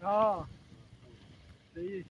Đó. Đi.